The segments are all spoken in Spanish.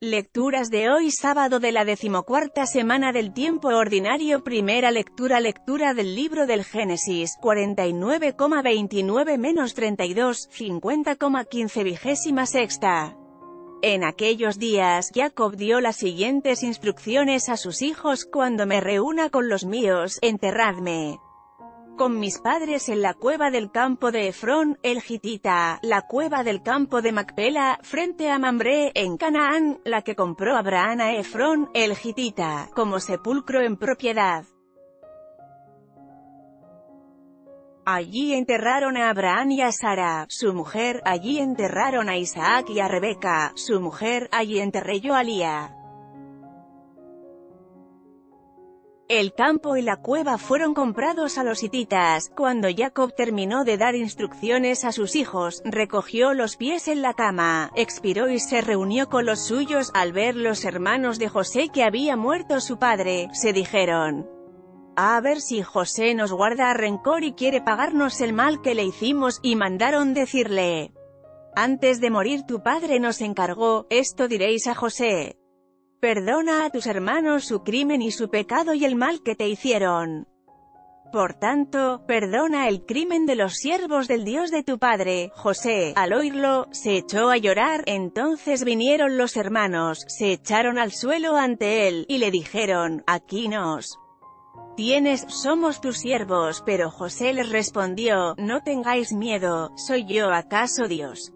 Lecturas de hoy sábado de la decimocuarta semana del tiempo ordinario Primera lectura Lectura del libro del Génesis 49,29 menos 32, 50,15 vigésima sexta. En aquellos días, Jacob dio las siguientes instrucciones a sus hijos, cuando me reúna con los míos, enterradme con mis padres en la cueva del campo de Efrón, el Gitita, la cueva del campo de Macpela, frente a Mambré, en Canaán, la que compró Abraham a Efrón, el Gitita, como sepulcro en propiedad. Allí enterraron a Abraham y a Sara, su mujer, allí enterraron a Isaac y a Rebeca, su mujer, allí enterré yo a Lía. El campo y la cueva fueron comprados a los hititas. Cuando Jacob terminó de dar instrucciones a sus hijos, recogió los pies en la cama, expiró y se reunió con los suyos. Al ver los hermanos de José que había muerto su padre, se dijeron, a ver si José nos guarda rencor y quiere pagarnos el mal que le hicimos, y mandaron decirle, antes de morir tu padre nos encargó, esto diréis a José. Perdona a tus hermanos su crimen y su pecado y el mal que te hicieron. Por tanto, perdona el crimen de los siervos del Dios de tu padre. José, al oírlo, se echó a llorar, entonces vinieron los hermanos, se echaron al suelo ante él, y le dijeron, aquí nos tienes, somos tus siervos, pero José les respondió, no tengáis miedo, ¿soy yo acaso Dios?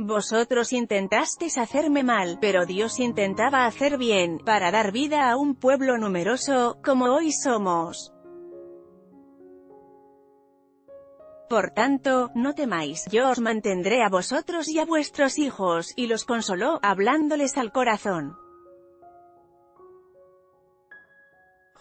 Vosotros intentasteis hacerme mal, pero Dios intentaba hacer bien, para dar vida a un pueblo numeroso, como hoy somos. Por tanto, no temáis, yo os mantendré a vosotros y a vuestros hijos, y los consoló, hablándoles al corazón.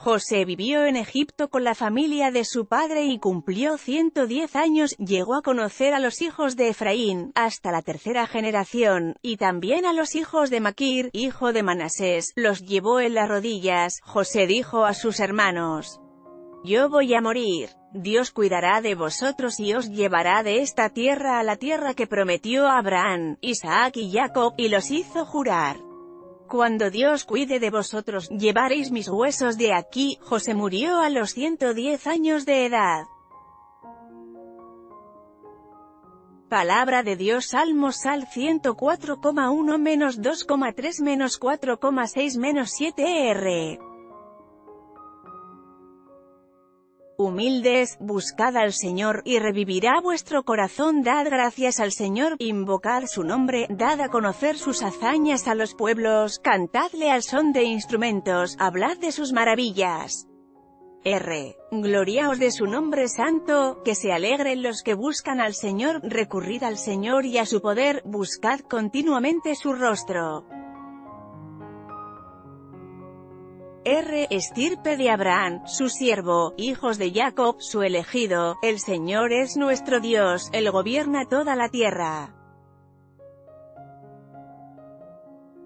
José vivió en Egipto con la familia de su padre y cumplió 110 años, llegó a conocer a los hijos de Efraín, hasta la tercera generación, y también a los hijos de Maquir, hijo de Manasés, los llevó en las rodillas, José dijo a sus hermanos, Yo voy a morir, Dios cuidará de vosotros y os llevará de esta tierra a la tierra que prometió a Abraham, Isaac y Jacob, y los hizo jurar. Cuando Dios cuide de vosotros, llevaréis mis huesos de aquí. José murió a los 110 años de edad. Palabra de Dios Salmos Sal 104,1 menos 2,3 menos 4,6 menos 7 R. Humildes, buscad al Señor, y revivirá vuestro corazón, dad gracias al Señor, invocad su nombre, dad a conocer sus hazañas a los pueblos, cantadle al son de instrumentos, hablad de sus maravillas. R. Gloriaos de su nombre santo, que se alegren los que buscan al Señor, recurrid al Señor y a su poder, buscad continuamente su rostro. R. Estirpe de Abraham, su siervo, hijos de Jacob, su elegido, el Señor es nuestro Dios, Él gobierna toda la tierra.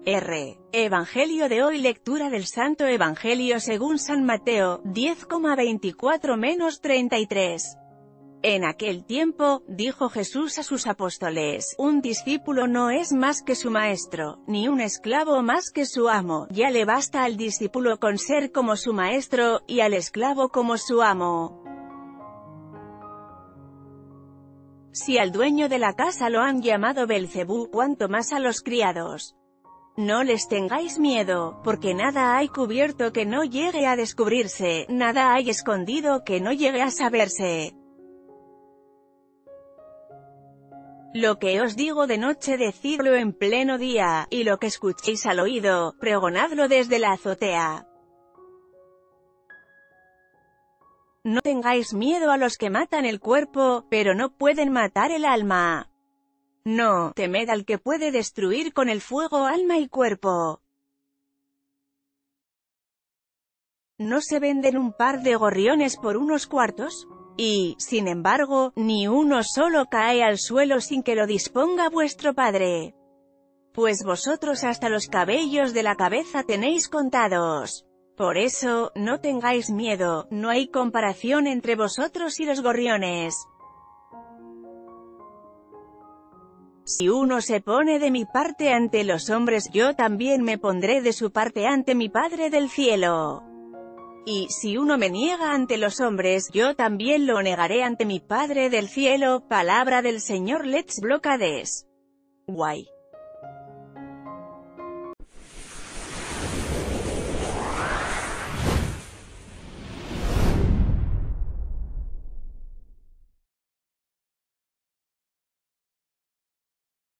R. Evangelio de hoy Lectura del Santo Evangelio según San Mateo, 10,24 menos 33. En aquel tiempo, dijo Jesús a sus apóstoles, un discípulo no es más que su maestro, ni un esclavo más que su amo, ya le basta al discípulo con ser como su maestro, y al esclavo como su amo. Si al dueño de la casa lo han llamado Belcebú, cuanto más a los criados. No les tengáis miedo, porque nada hay cubierto que no llegue a descubrirse, nada hay escondido que no llegue a saberse. Lo que os digo de noche decidlo en pleno día, y lo que escuchéis al oído, pregonadlo desde la azotea. No tengáis miedo a los que matan el cuerpo, pero no pueden matar el alma. No, temed al que puede destruir con el fuego alma y cuerpo. ¿No se venden un par de gorriones por unos cuartos? Y, sin embargo, ni uno solo cae al suelo sin que lo disponga vuestro Padre. Pues vosotros hasta los cabellos de la cabeza tenéis contados. Por eso, no tengáis miedo, no hay comparación entre vosotros y los gorriones. Si uno se pone de mi parte ante los hombres, yo también me pondré de su parte ante mi Padre del cielo. Y, si uno me niega ante los hombres, yo también lo negaré ante mi Padre del cielo. Palabra del Señor Let's Blockades. Guay.